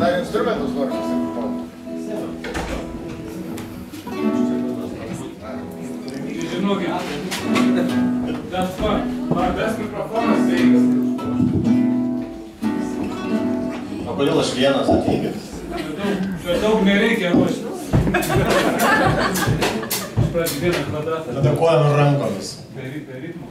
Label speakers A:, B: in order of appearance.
A: Dar instrumentus noriu pasakyti.
B: Žinokit, tas pats, man tas mikrofonas veikia.
C: O kodėl aš vienas ateikit?
B: Per daug nereikia ruošti. Iš pradžių vieną kvadratą.
C: Tada kojom ir rankomis.
B: Per ri- per ritmą.